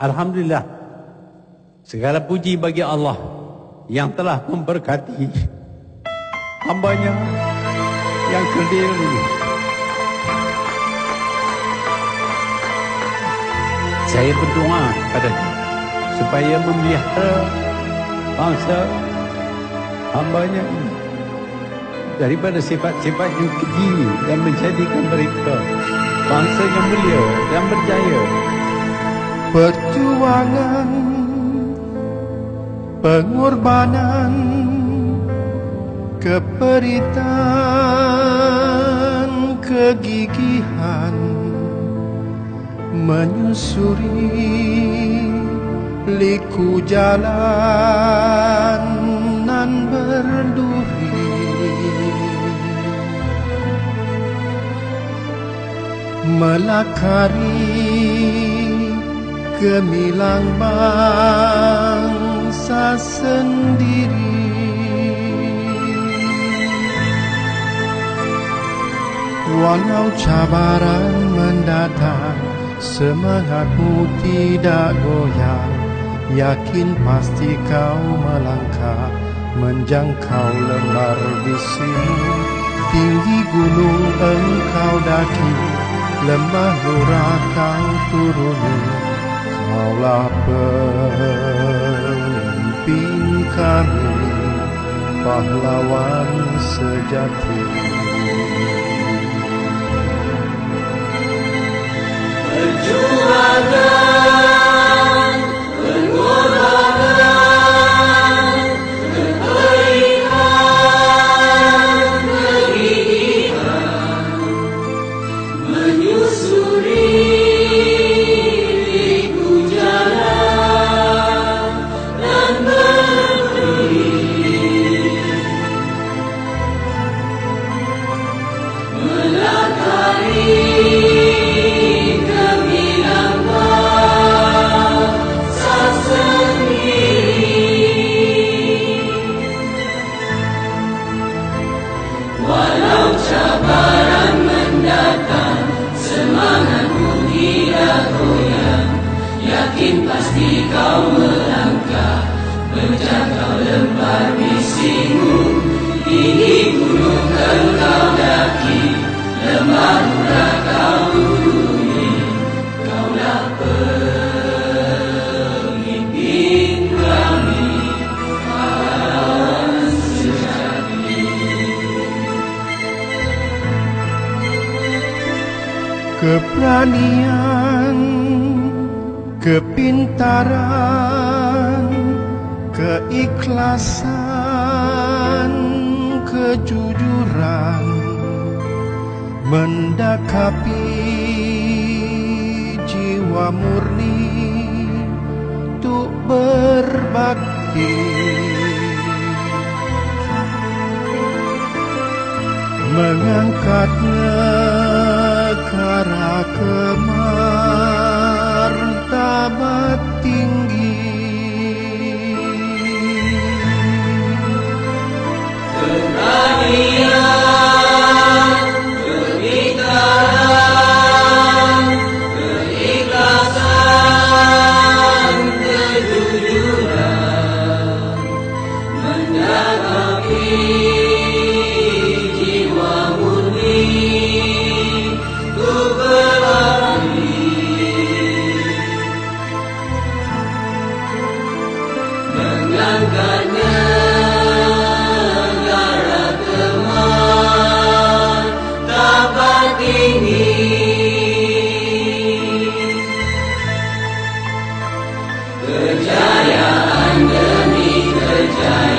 Alhamdulillah. Segala puji bagi Allah yang telah memberkati hambanya yang kerdil. Saya berdoa kepada dia supaya memelihara bangsa hambanya ini daripada sifat-sifat yang keji dan menjadikan mereka bangsa yang mulia dan berjaya. Perjuangan, pengorbanan, keperitan, kegigihan menyusuri liku jalan nan berduri melakari gemilang bangsa sendiri. Walau cabaran mendatang Semangatmu tidak goyang Yakin pasti kau melangkah Menjangkau lembar bisimu Tinggi gunung engkau daki Lemah lurah kau turuni Kaulah pemimpin kami Pahlawan sejati. Perjuangan, kau melangkah, menjangkau lembar misimu. Ini gunung engkau daki, lemah lurah kau turuni. Kaulah pemimpin kami, pahlawan sejati. keberanian, kepintaran, keikhlasan, kejujuran, mendakapi jiwa murni untuk berbakti. mengangkat Berjaya Andemi Berjaya